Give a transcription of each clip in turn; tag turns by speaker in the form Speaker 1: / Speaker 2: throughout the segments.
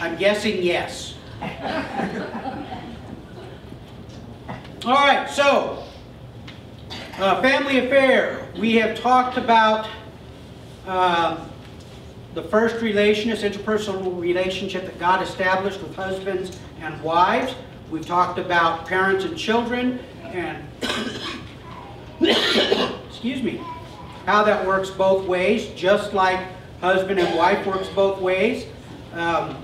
Speaker 1: I'm guessing yes. All right, so uh, family affair. We have talked about uh, the first relation, interpersonal relationship that God established with husbands and wives. We've talked about parents and children and, excuse me, how that works both ways, just like husband and wife works both ways. Um,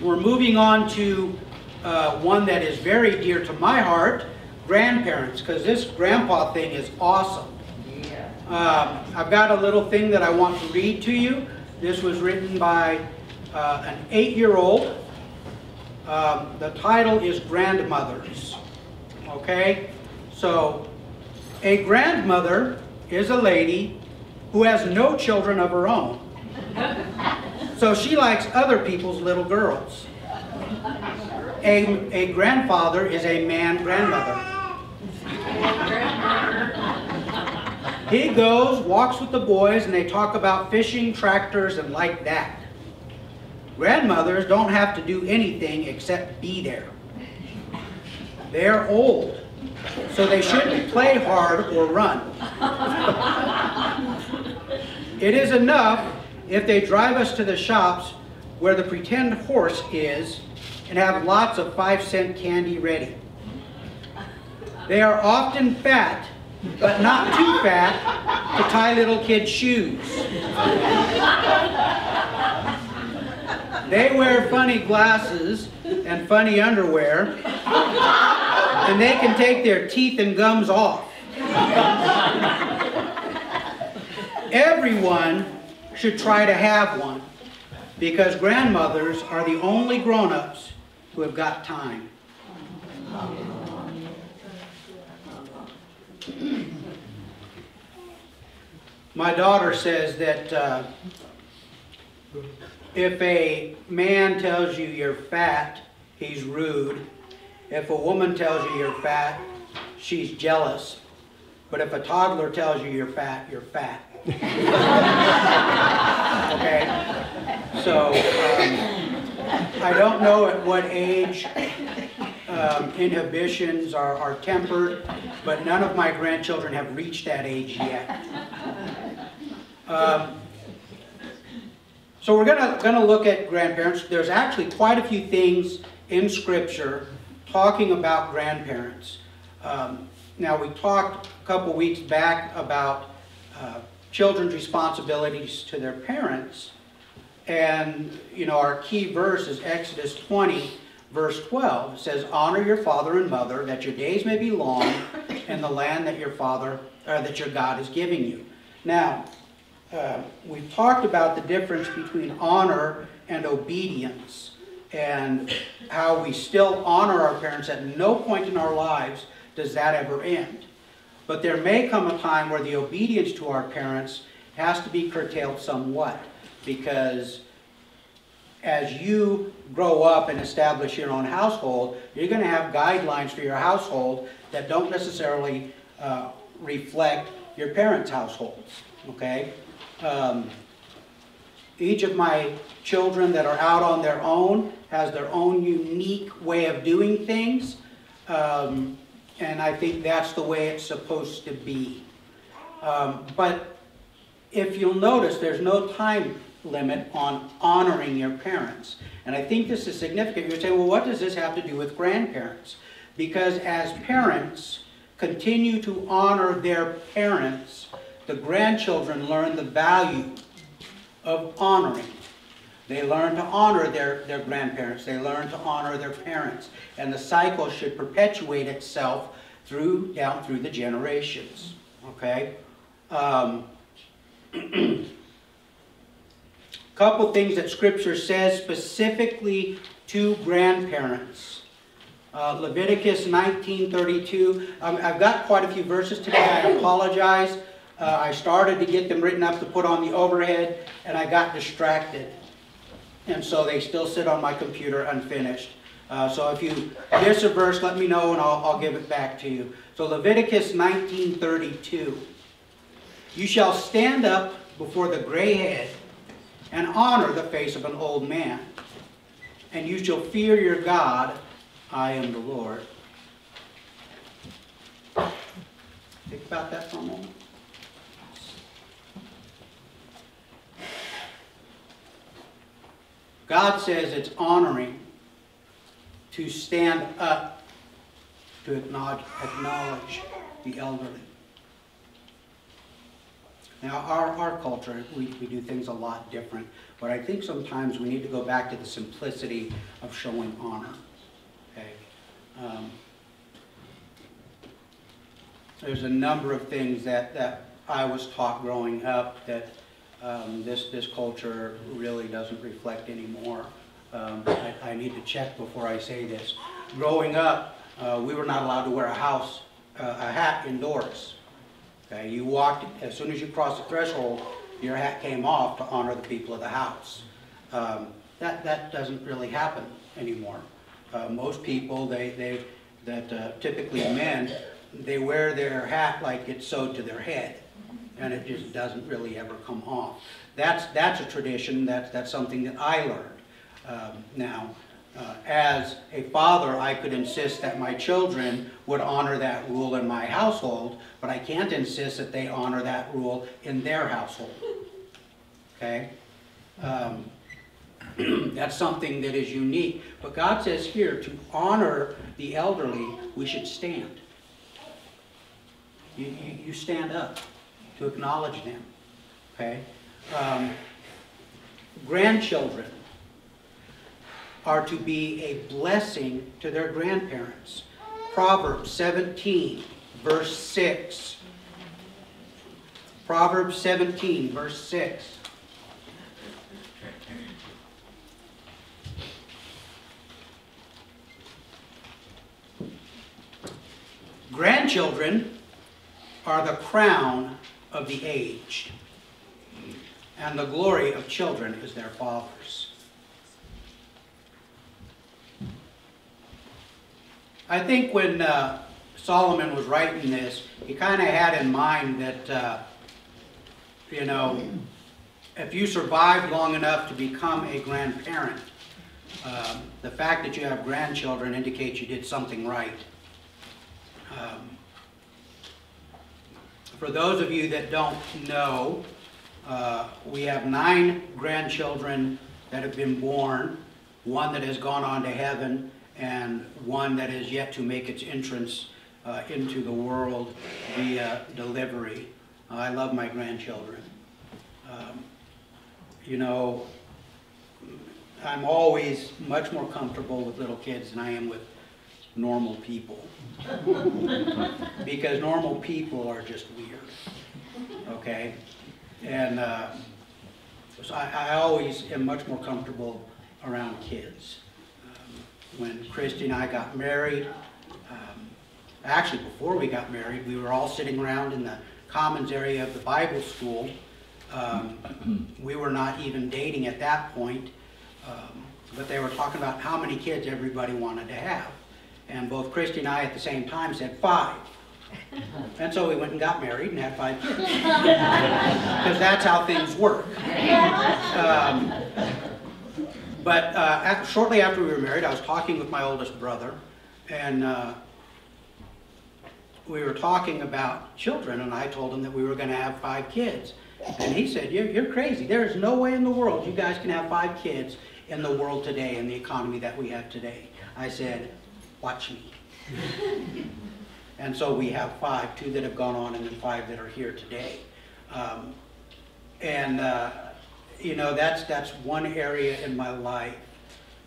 Speaker 1: we're moving on to uh, one that is very dear to my heart, grandparents, because this grandpa thing is awesome. Uh, I've got a little thing that I want to read to you. This was written by uh, an eight-year-old. Um, the title is Grandmothers. Okay? So, a grandmother is a lady who has no children of her own. So she likes other people's little girls. A, a grandfather is a man grandmother. He goes, walks with the boys, and they talk about fishing, tractors, and like that. Grandmothers don't have to do anything except be there. They're old, so they shouldn't play hard or run. it is enough if they drive us to the shops where the pretend horse is and have lots of five cent candy ready. They are often fat but not too fat to tie little kids' shoes. They wear funny glasses and funny underwear, and they can take their teeth and gums off. Everyone should try to have one, because grandmothers are the only grown-ups who have got time. My daughter says that uh, if a man tells you you're fat, he's rude. If a woman tells you you're fat, she's jealous. But if a toddler tells you you're fat, you're fat. Okay? So, um, I don't know at what age um, inhibitions are, are tempered, but none of my grandchildren have reached that age yet. Um, so we're gonna, gonna look at grandparents. There's actually quite a few things in Scripture talking about grandparents. Um, now we talked a couple weeks back about uh, children's responsibilities to their parents. And, you know, our key verse is Exodus 20, verse 12. It says, Honor your father and mother, that your days may be long in the land that your father, or that your God is giving you. Now, uh, we've talked about the difference between honor and obedience and how we still honor our parents at no point in our lives does that ever end. But there may come a time where the obedience to our parents has to be curtailed somewhat because as you grow up and establish your own household, you're going to have guidelines for your household that don't necessarily uh, reflect your parents' households. Okay? Um, each of my children that are out on their own has their own unique way of doing things. Um, and I think that's the way it's supposed to be. Um, but if you'll notice, there's no time limit on honoring your parents. And I think this is significant. You're saying, well, what does this have to do with grandparents? Because as parents continue to honor their parents, the grandchildren learn the value of honoring. They learn to honor their, their grandparents. They learn to honor their parents. And the cycle should perpetuate itself through down through the generations. Okay? Um, couple things that Scripture says specifically to grandparents. Uh, Leviticus 19.32. Um, I've got quite a few verses today. I apologize. Uh, I started to get them written up to put on the overhead, and I got distracted. And so they still sit on my computer unfinished. Uh, so if you miss a verse, let me know and I'll, I'll give it back to you. So Leviticus 19.32. You shall stand up before the gray head and honor the face of an old man. and you shall fear your God. I am the Lord. Think about that for a moment. God says it's honoring to stand up to acknowledge, the elderly. Now, our, our culture, we, we do things a lot different, but I think sometimes we need to go back to the simplicity of showing honor. Okay? Um, there's a number of things that, that I was taught growing up that um, this, this culture really doesn't reflect anymore. Um, I, I, need to check before I say this. Growing up, uh, we were not allowed to wear a house, uh, a hat indoors. Okay, you walked, as soon as you crossed the threshold, your hat came off to honor the people of the house. Um, that, that doesn't really happen anymore. Uh, most people, they, they, that uh, typically men, they wear their hat like it's sewed to their head and it just doesn't really ever come off. That's, that's a tradition, that's, that's something that I learned. Um, now, uh, as a father, I could insist that my children would honor that rule in my household, but I can't insist that they honor that rule in their household. Okay? Um, that's something that is unique. But God says here, to honor the elderly, we should stand. You, you, you stand up to acknowledge them. Okay? Um, grandchildren are to be a blessing to their grandparents. Proverbs 17, verse 6. Proverbs 17, verse 6. Grandchildren are the crown of the aged, and the glory of children is their fathers. I think when uh, Solomon was writing this, he kind of had in mind that, uh, you know, if you survive long enough to become a grandparent, um, the fact that you have grandchildren indicates you did something right. Um, for those of you that don't know, uh, we have nine grandchildren that have been born, one that has gone on to heaven, and one that is yet to make its entrance uh, into the world via delivery. I love my grandchildren. Um, you know, I'm always much more comfortable with little kids than I am with normal people. because normal people are just weird. Okay? And uh, so I, I, always am much more comfortable around kids. Um, when Christy and I got married, um, actually before we got married, we were all sitting around in the commons area of the Bible school. Um, we were not even dating at that point, um, but they were talking about how many kids everybody wanted to have. And both Christy and I at the same time said five. And so we went and got married and had five kids. Because that's how things work. Um, but uh, shortly after we were married, I was talking with my oldest brother, and uh, we were talking about children, and I told him that we were going to have five kids. And he said, you're, you're crazy. There is no way in the world you guys can have five kids in the world today, in the economy that we have today. I said, watch me. and so we have five, two that have gone on and then five that are here today. Um, and, uh, you know, that's, that's one area in my life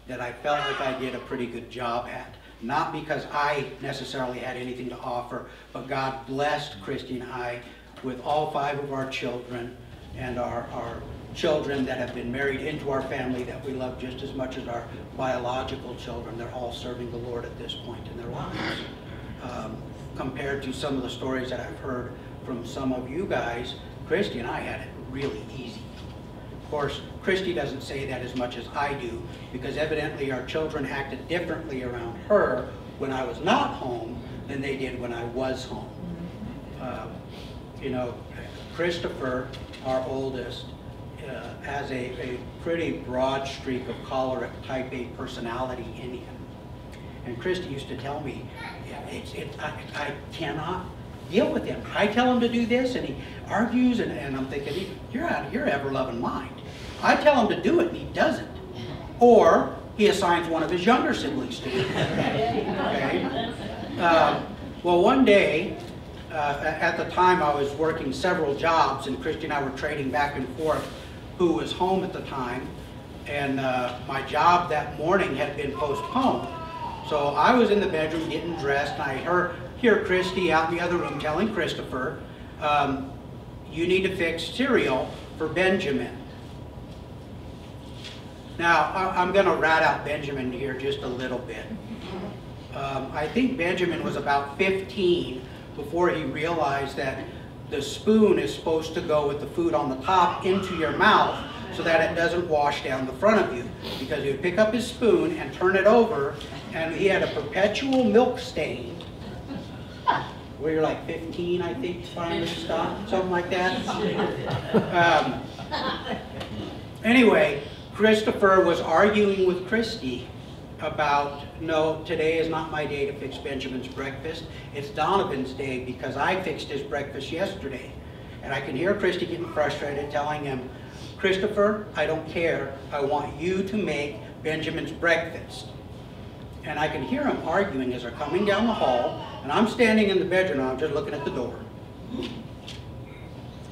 Speaker 1: that I felt like I did a pretty good job at. Not because I necessarily had anything to offer, but God blessed Christy and I with all five of our children and our, our children that have been married into our family that we love just as much as our biological children. They're all serving the Lord at this point in their lives. Um, compared to some of the stories that I've heard from some of you guys, Christy and I had it really easy. Of course, Christy doesn't say that as much as I do because evidently our children acted differently around her when I was not home than they did when I was home. Uh, you know, Christopher, our oldest, uh, has a, a pretty broad streak of choleric type A personality in him. And Christy used to tell me, "Yeah, it's, it, I, I cannot deal with him. I tell him to do this and he argues and, and I'm thinking, you're out of your ever-loving mind. I tell him to do it and he doesn't. Or he assigns one of his younger siblings to do it. Okay? Uh, well, one day, uh, at the time I was working several jobs and Christy and I were trading back and forth who was home at the time. And uh, my job that morning had been postponed. So I was in the bedroom getting dressed and I heard, hear Christy out in the other room telling Christopher, um, you need to fix cereal for Benjamin. Now, I'm going to rat out Benjamin here just a little bit. Um, I think Benjamin was about 15 before he realized that the spoon is supposed to go with the food on the top into your mouth so that it doesn't wash down the front of you. Because he would pick up his spoon and turn it over, and he had a perpetual milk stain. Where you're like 15, I think, finally stopped, something like that. Um, Anyway, Christopher was arguing with Christy about, no, today is not my day to fix Benjamin's breakfast. It's Donovan's day because I fixed his breakfast yesterday. And I can hear Christy getting frustrated, telling him, Christopher, I don't care. I want you to make Benjamin's breakfast. And I can hear them arguing as they're coming down the hall, and I'm standing in the bedroom, I'm just looking at the door.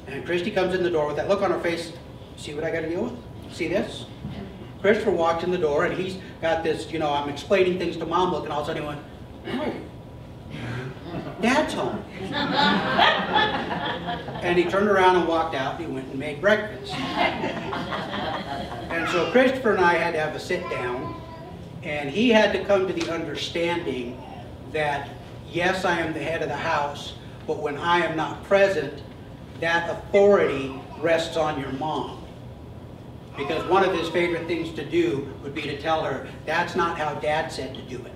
Speaker 1: And Christy comes in the door with that look on her face, see what I gotta deal with? See this? Christopher walked in the door, and he's got this, you know, I'm explaining things to mom look, and all of a sudden he went, oh, Dad's home. And he turned around and walked out, and he went and made breakfast. And so Christopher and I had to have a sit down, and he had to come to the understanding that, yes, I am the head of the house, but when I am not present, that authority rests on your mom. Because one of his favorite things to do would be to tell her, that's not how dad said to do it.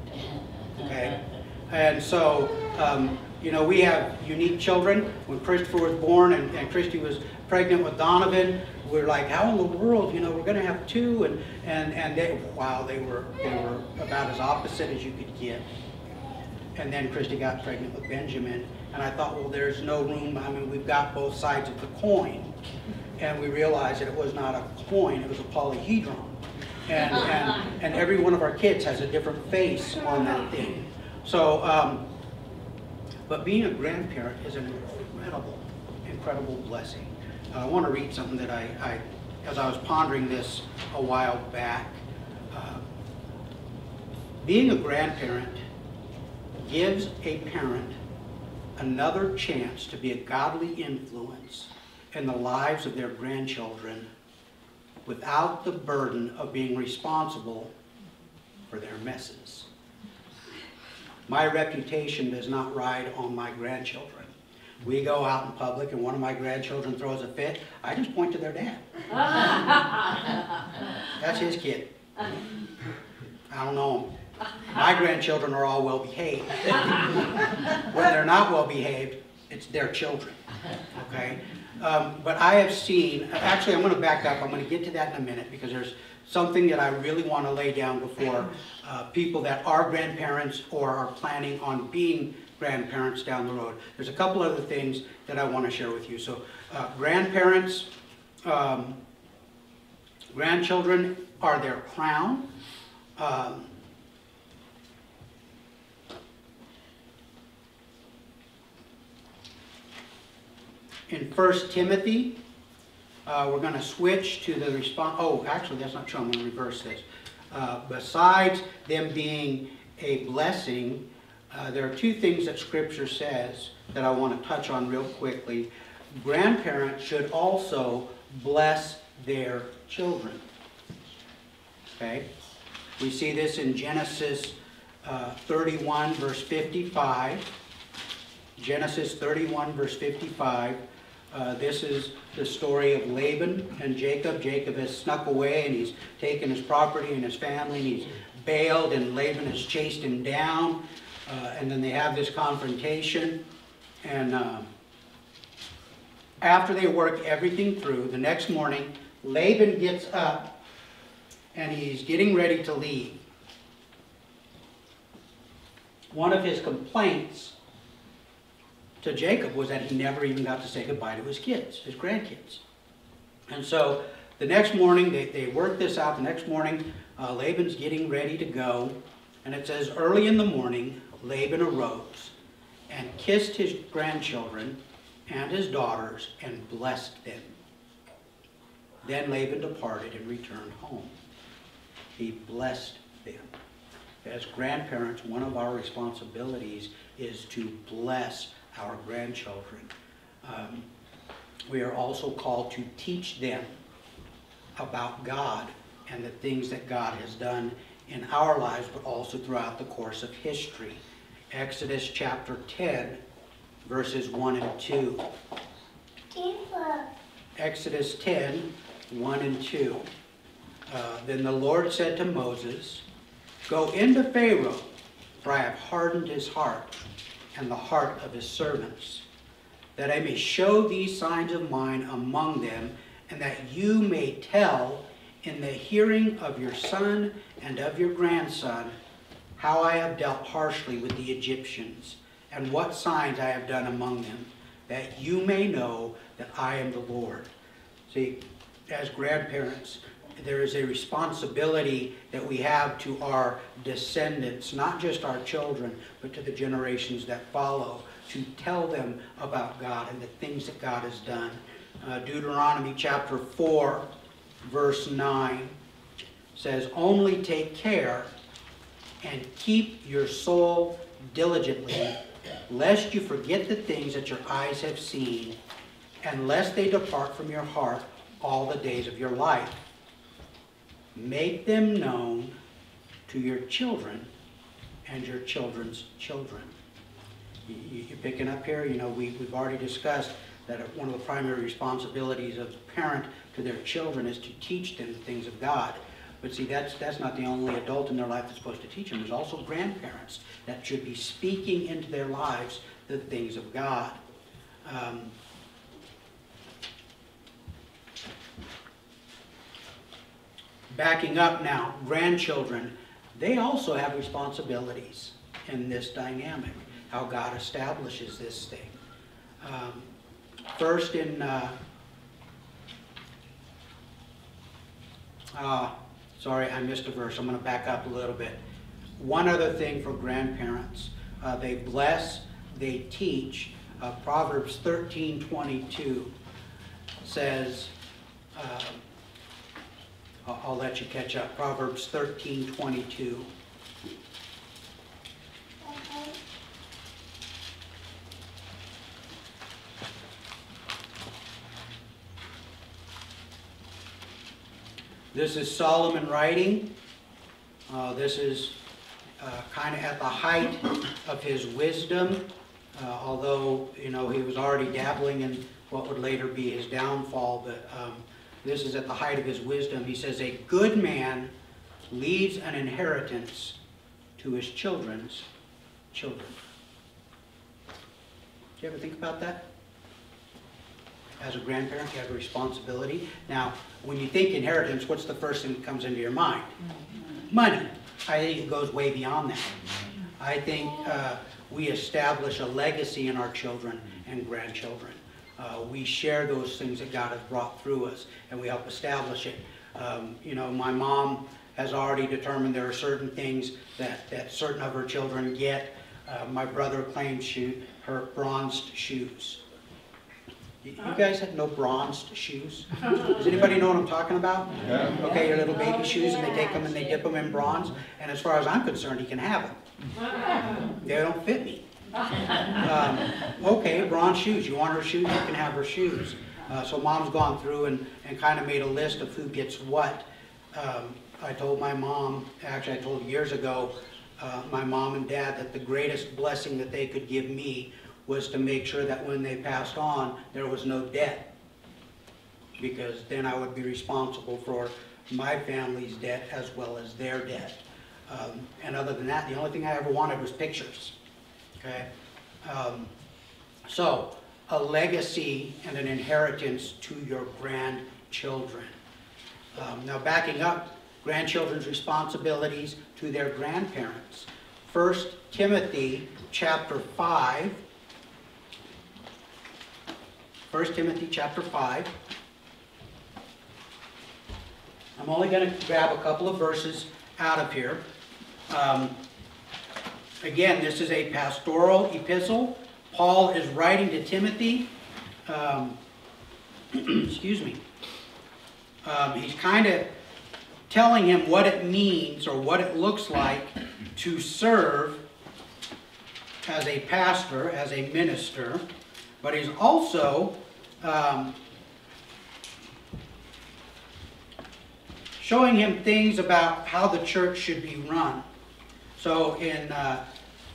Speaker 1: Okay? And so, um, you know, we have unique children. When Christopher was born and, and Christy was pregnant with Donovan, we're like, how in the world, you know, we're going to have two? And, and, and they, wow, they were, they were about as opposite as you could get. And then Christy got pregnant with Benjamin. And I thought, well, there's no room. I mean, we've got both sides of the coin. And we realized that it was not a coin, it was a polyhedron. And, and, and every one of our kids has a different face on that thing. So, um, but being a grandparent is an incredible, incredible blessing. Uh, I want to read something that I, I, as I was pondering this a while back. Uh, being a grandparent gives a parent another chance to be a godly influence in the lives of their grandchildren without the burden of being responsible for their messes. My reputation does not ride on my grandchildren. We go out in public and one of my grandchildren throws a fit, I just point to their dad. That's his kid. I don't know him. My grandchildren are all well behaved. when they're not well behaved, it's their children. Okay? Um, but I have seen, actually, I'm going to back up. I'm going to get to that in a minute because there's something that I really want to lay down before uh, people that are grandparents or are planning on being grandparents down the road. There's a couple other things that I want to share with you. So, uh, grandparents, um, grandchildren are their crown. Um, in 1 Timothy, uh, we're going to switch to the response. Oh, actually, that's not true. I'm going to reverse this. Uh, besides them being a blessing, uh, there are two things that Scripture says that I want to touch on real quickly. Grandparents should also bless their children. Okay? We see this in Genesis uh, 31, verse 55. Genesis 31, verse 55. Uh, this is the story of Laban and Jacob. Jacob has snuck away and he's taken his property and his family and he's bailed and Laban has chased him down. Uh, and then they have this confrontation. And uh, after they work everything through, the next morning Laban gets up and he's getting ready to leave. One of his complaints to Jacob was that he never even got to say goodbye to his kids, his grandkids. And so the next morning, they, they work this out. The next morning, uh, Laban's getting ready to go. And it says, early in the morning, Laban arose and kissed his grandchildren and his daughters and blessed them. Then Laban departed and returned home. He blessed them. As grandparents, one of our responsibilities is to bless our grandchildren. Um, we are also called to teach them about God and the things that God has done in our lives, but also throughout the course of history. Exodus chapter 10, verses 1 and 2. Exodus 10, 1 and 2. Uh, then the Lord said to Moses, Go into Pharaoh, for I have hardened his heart and the heart of his servants, that I may show these signs of mine among them, and that you may tell in the hearing of your son and of your grandson how I have dealt harshly with the Egyptians, and what signs I have done among them, that you may know that I am the Lord. See, as grandparents, there is a responsibility that we have to our descendants, not just our children, but to the generations that follow, to tell them about God and the things that God has done. Uh, Deuteronomy chapter 4, verse 9 says, Only take care and keep your soul diligently, lest you forget the things that your eyes have seen, and lest they depart from your heart all the days of your life Make them known to your children and your children's children. You, you, are picking up here? You know, we, we've already discussed that one of the primary responsibilities of the parent to their children is to teach them the things of God. But see, that's, that's not the only adult in their life that's supposed to teach them. There's also grandparents that should be speaking into their lives the things of God. Um, Backing up now, grandchildren, they also have responsibilities in this dynamic, how God establishes this thing. Um, first in, uh, uh, sorry, I missed a verse. I'm going to back up a little bit. One other thing for grandparents. Uh, they bless, they teach. Uh, Proverbs 13, 22 says, uh, I'll, I'll let you catch up. Proverbs 13, 22. This is Solomon writing. Uh, this is uh, kind of at the height of his wisdom, uh, although, you know, he was already dabbling in what would later be his downfall, but um, this is at the height of his wisdom. He says, A good man leaves an inheritance to his children's children. Do you ever think about that? As a grandparent, you have a responsibility. Now, when you think inheritance, what's the first thing that comes into your mind? Money. I think it goes way beyond that. I think uh, we establish a legacy in our children and grandchildren. Uh, we share those things that God has brought through us, and we help establish it. Um, you know, my mom has already determined there are certain things that, that certain of her children get. Uh, my brother claims shoe, her bronzed shoes. You, you guys have no bronzed shoes? Does anybody know what I'm talking about?
Speaker 2: Yeah.
Speaker 1: Okay, your little baby shoes, and they take them and they dip them in bronze. And as far as I'm concerned, he can have them. They don't fit me. Um, okay, bronze shoes. You want her shoes? You can have her shoes. Uh, so mom's gone through and, and kind of made a list of who gets what. Um, I told my mom, actually I told years ago, uh, my mom and dad that the greatest blessing that they could give me was to make sure that when they passed on, there was no debt. Because then I would be responsible for my family's debt as well as their debt. Um, and other than that, the only thing I ever wanted was pictures. Okay? Um, so, a legacy and an inheritance to your grandchildren. Um, Now, backing up, grandchildren's responsibilities to their grandparents. First Timothy chapter 5. 1 Timothy chapter 5. I'm only going to grab a couple of verses out of here. Um, again, this is a pastoral epistle. Paul is writing to Timothy. Um, excuse me. Um, he's kind of telling him what it means or what it looks like to serve as a pastor, as a minister, but he's also um, showing him things about how the church should be run. So in uh,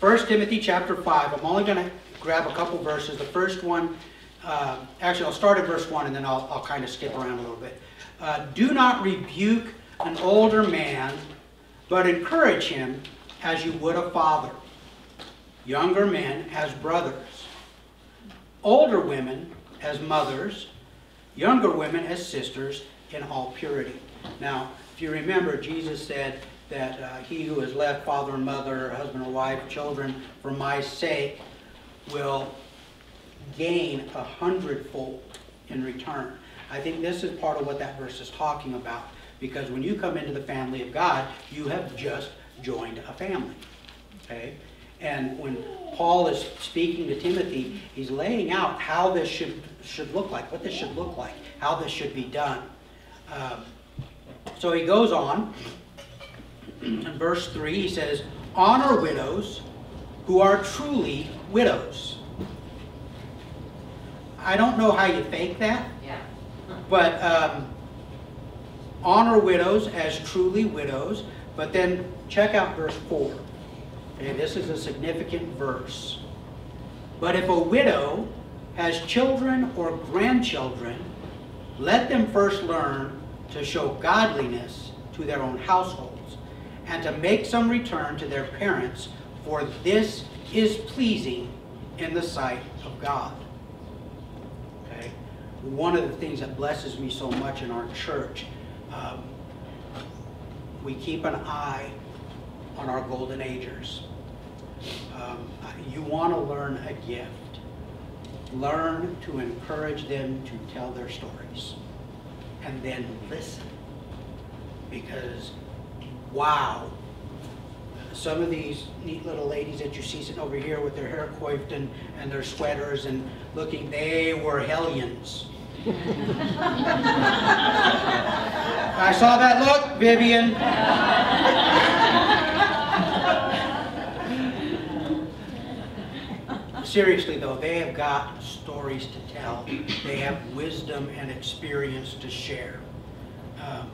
Speaker 1: 1 Timothy chapter 5, I'm only going to grab a couple verses. The first one, uh, actually I'll start at verse 1 and then I'll, I'll kind of skip around a little bit. Uh, Do not rebuke an older man, but encourage him as you would a father. Younger men as brothers. Older women as mothers. Younger women as sisters in all purity. Now, if you remember, Jesus said that uh, he who has left father and mother, husband or wife, children, for my sake, will gain a hundredfold in return. I think this is part of what that verse is talking about. Because when you come into the family of God, you have just joined a family. Okay? And when Paul is speaking to Timothy, he's laying out how this should, should look like, what this should look like, how this should be done. Um, so he goes on. In verse 3, he says, Honor widows who are truly widows. I don't know how you fake that.
Speaker 2: Yeah.
Speaker 1: But um, honor widows as truly widows. But then check out verse 4. Okay, this is a significant verse. But if a widow has children or grandchildren, let them first learn to show godliness to their own households, and to make some return to their parents, for this is pleasing in the sight of God. Okay? One of the things that blesses me so much in our church, um, we keep an eye on our golden agers. Um, you want to learn a gift. Learn to encourage them to tell their stories. And then listen. Because, wow, some of these neat little ladies that you see sitting over here with their hair coiffed and, and their sweaters and looking, they were hellions. I saw that look, Vivian. Seriously though, they have got stories to tell. They have wisdom and experience to share. Um,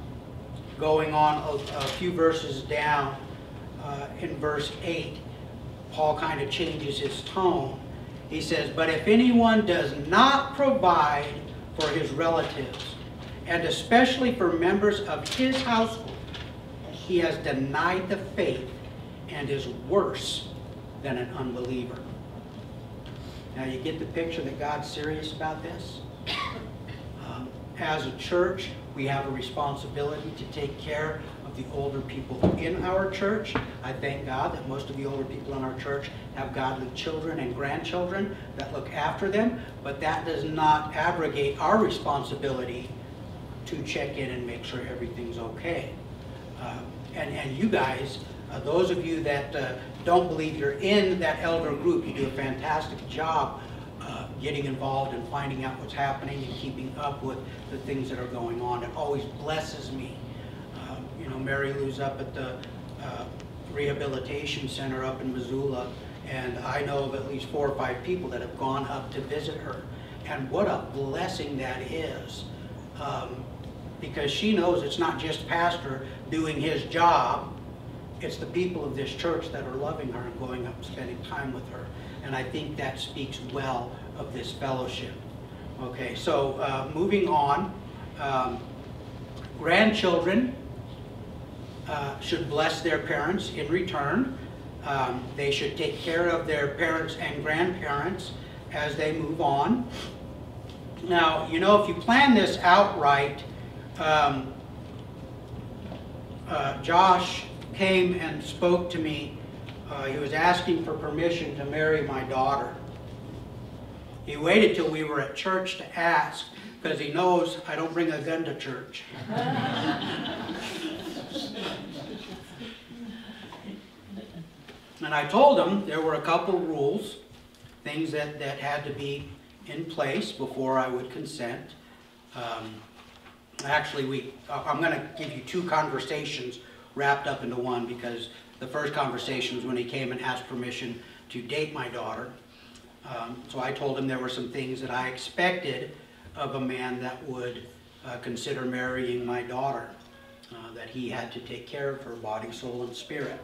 Speaker 1: going on a, a few verses down, uh, in verse 8, Paul kind of changes his tone. He says, But if anyone does not provide for his relatives, and especially for members of his household, he has denied the faith and is worse than an unbeliever. Now you get the picture that God's serious about this? Um, as a church, we have a responsibility to take care of the older people in our church. I thank God that most of the older people in our church have godly children and grandchildren that look after them, but that does not abrogate our responsibility to check in and make sure everything's okay. Uh, and, and you guys, uh, those of you that uh, don't believe you're in that elder group, you do a fantastic job getting involved and finding out what's happening and keeping up with the things that are going on. It always blesses me. Um, you know, Mary Lou's up at the uh, rehabilitation center up in Missoula, and I know of at least four or five people that have gone up to visit her. And what a blessing that is. Um, because she knows it's not just pastor doing his job, it's the people of this church that are loving her and going up and spending time with her. And I think that speaks well of this fellowship. Okay, so uh, moving on. Um, grandchildren uh, should bless their parents in return. Um, they should take care of their parents and grandparents as they move on. Now, you know, if you plan this outright, um, uh, Josh came and spoke to me. Uh, He was asking for permission to marry my daughter. He waited till we were at church to ask, because he knows I don't bring a gun to church. And I told him there were a couple rules, things that, that had to be in place before I would consent. Um, Actually, we, I'm gonna give you two conversations wrapped up into one, because the first conversation was when he came and asked permission to date my daughter. Um, So I told him there were some things that I expected of a man that would uh, consider marrying my daughter. uh, That he had to take care of her body, soul, and spirit.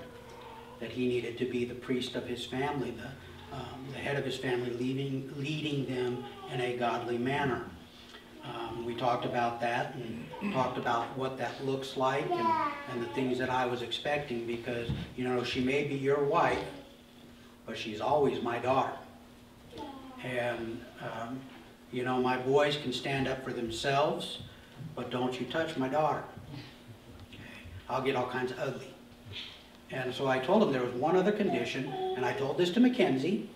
Speaker 1: That he needed to be the priest of his family, the, um, the head of his family, leading, leading them in a godly manner. Um, We talked about that and talked about what that looks like and, and the things that I was expecting because, you know, she may be your wife, but she's always my daughter. And, um, you know, my boys can stand up for themselves, but don't you touch my daughter. Okay? I'll get all kinds of ugly. And so I told him there was one other condition, and I told this to Mackenzie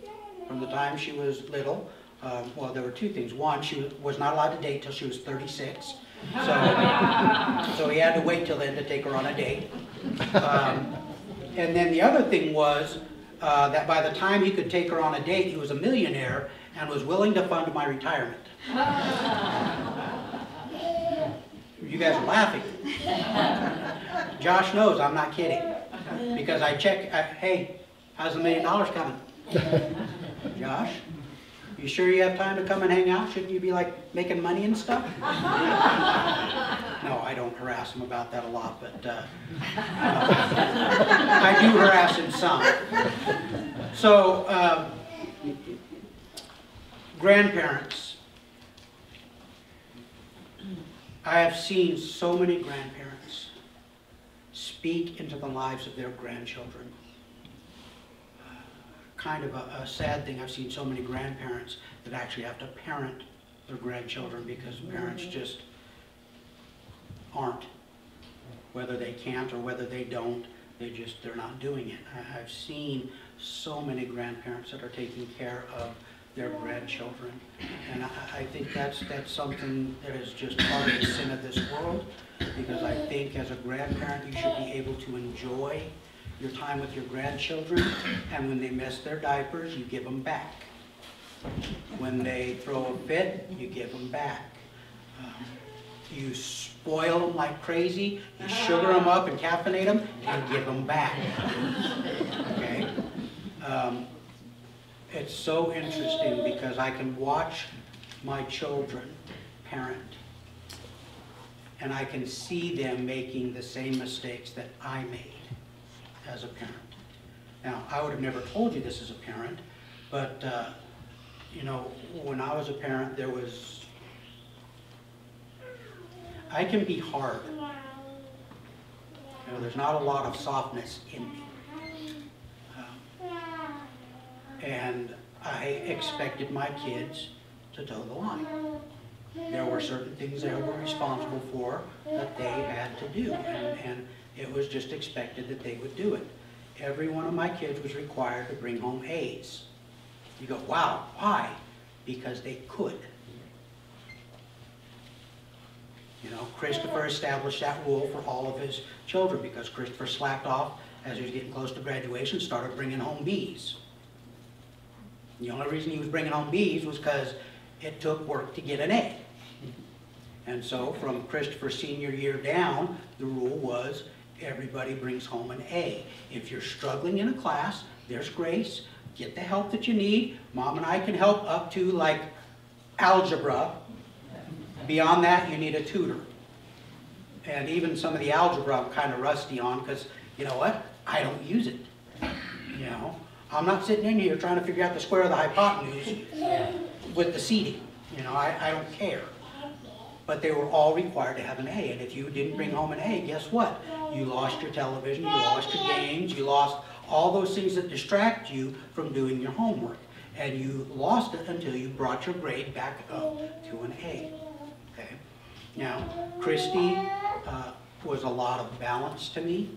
Speaker 1: from the time she was little. Um, Well, there were two things. One, she was- was not allowed to date till she was 36. So, so he had to wait till then to take her on a date. Um, And then the other thing was uh, that by the time he could take her on a date, he was a millionaire and was willing to fund my retirement. You guys are laughing. Josh knows I'm not kidding. Because I check, I- hey, how's the million dollars coming? Josh, you sure you have time to come and hang out? Shouldn't you be like making money and stuff? No, I don't harass him about that a lot, but uh, I do harass him some. So, um, grandparents. I have seen so many grandparents speak into the lives of their grandchildren. Kind of a, a sad thing, I've seen so many grandparents that actually have to parent their grandchildren because parents mm-hmm. just aren't. Whether they can't or whether they don't, they just, they're not doing it. I- I've seen so many grandparents that are taking care of their grandchildren. And I, I think that's, that's something that is just part of the sin of this world, because I think as a grandparent, you should be able to enjoy your time with your grandchildren, and when they mess their diapers, you give them back. When they throw a fit, you give them back. Um, You spoil them like crazy, you sugar them up and caffeinate them, and give them back. Okay? Um, It's so interesting because I can watch my children parent, and I can see them making the same mistakes that I made as a parent. Now, I would have never told you this as a parent, but, uh, you know, when I was a parent, there was, I can be hard. You know, there's not a lot of softness in me. Um, And I expected my kids to toe the line. There were certain things they were responsible for that they had to do, and, and it was just expected that they would do it. Every one of my kids was required to bring home A's. You go, wow, why? Because they could. You know, Christopher established that rule for all of his children because Christopher slacked off as he was getting close to graduation, started bringing home B's. The only reason he was bringing home B's was because it took work to get an A. And so from Christopher's senior year down, the rule was everybody brings home an A. If you're struggling in a class, there's grace, get the help that you need. Mom and I can help up to like algebra. Beyond that, you need a tutor. And even some of the algebra I'm kind of rusty on because, you know what, I don't use it. You know, I'm not sitting in here trying to figure out the square of the hypotenuse with the seating. You know, I, I don't care. But they were all required to have an A, and if you didn't bring home an A, guess what? You lost your television, you lost your games, you lost all those things that distract you from doing your homework. And you lost it until you brought your grade back up to an A. Okay? Now, Christy, uh, was a lot of balance to me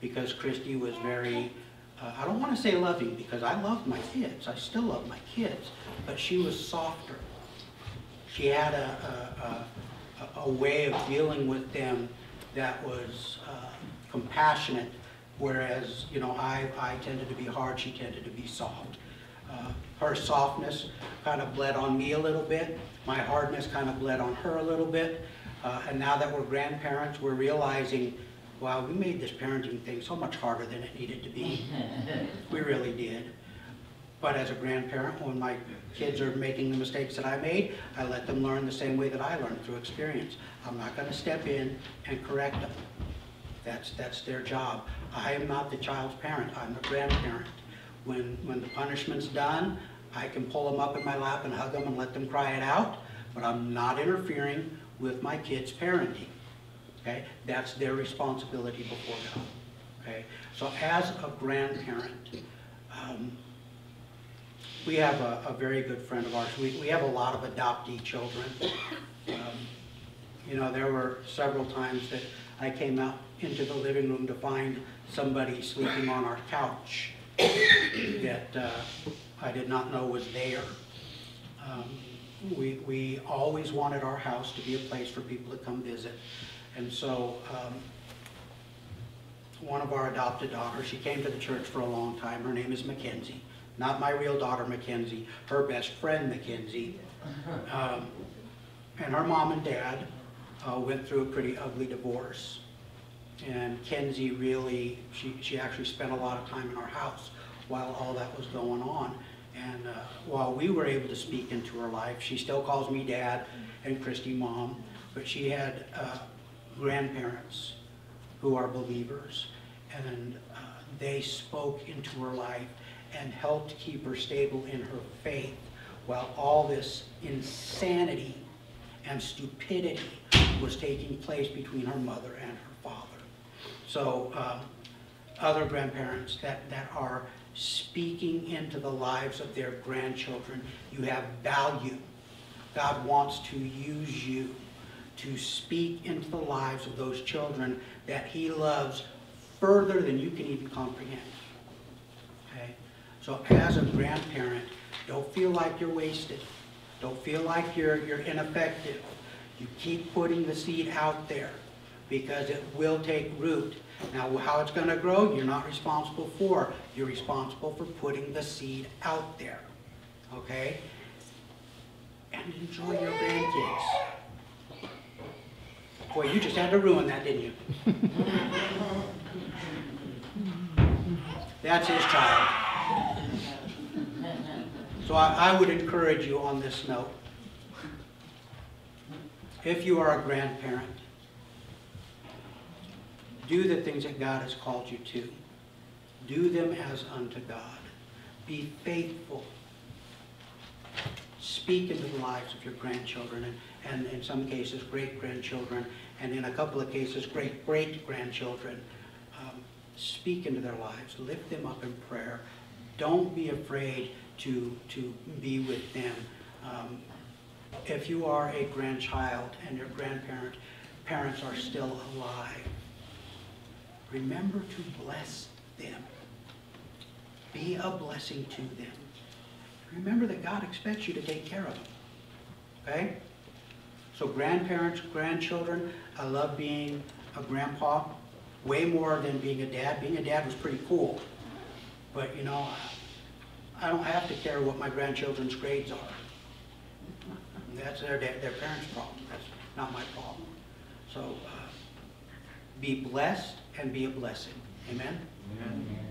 Speaker 1: because Christy was very, uh, I don't want to say loving because I love my kids. I still love my kids, but she was softer. She had a, a, a, a way of dealing with them that was uh, compassionate, whereas, you know, I, I tended to be hard, she tended to be soft. Uh, Her softness kind of bled on me a little bit. My hardness kind of bled on her a little bit. Uh, And now that we're grandparents, we're realizing, wow, we made this parenting thing so much harder than it needed to be. We really did. But as a grandparent, when my kids are making the mistakes that I made, I let them learn the same way that I learned through experience. I'm not gonna step in and correct them. That's, that's their job. I am not the child's parent, I'm the grandparent. When, when the punishment's done, I can pull them up in my lap and hug them and let them cry it out, but I'm not interfering with my kids' parenting. Okay? That's their responsibility before God. Okay? So as a grandparent, um, we have a, a very good friend of ours. We, we have a lot of adoptee children. Um, You know, there were several times that I came out into the living room to find somebody sleeping on our couch that uh, I did not know was there. Um, We, we always wanted our house to be a place for people to come visit. And so, um, one of our adopted daughters, she came to the church for a long time. Her name is Mackenzie. Not my real daughter Mackenzie, her best friend Mackenzie. Um, And her mom and dad uh, went through a pretty ugly divorce. And Kenzie really, she, she actually spent a lot of time in our house while all that was going on. And uh, while we were able to speak into her life, she still calls me dad and Christy mom, but she had uh, grandparents who are believers. And uh, they spoke into her life and helped keep her stable in her faith while all this insanity and stupidity was taking place between her mother and her father. So, um, other grandparents that, that are speaking into the lives of their grandchildren, you have value. God wants to use you to speak into the lives of those children that He loves further than you can even comprehend. So as a grandparent, don't feel like you're wasted. Don't feel like you're, you're ineffective. You keep putting the seed out there because it will take root. Now, how it's going to grow, you're not responsible for. You're responsible for putting the seed out there. Okay? And enjoy your grandkids. Boy, you just had to ruin that, didn't you? That's his child. So I, I would encourage you on this note. If you are a grandparent, do the things that God has called you to. Do them as unto God. Be faithful. Speak into the lives of your grandchildren and, and in some cases great-grandchildren and in a couple of cases great-great-grandchildren. Um, speak into their lives. Lift them up in prayer. Don't be afraid to, to be with them. Um, if you are a grandchild and your grandparent parents are still alive, remember to bless them. Be a blessing to them. Remember that God expects you to take care of them. Okay? So grandparents, grandchildren, I love being a grandpa way more than being a dad. Being a dad was pretty cool. But you know, I don't have to care what my grandchildren's grades are. That's their, their parents' problem. That's not my problem. So uh, be blessed and be a blessing. Amen?
Speaker 2: Amen.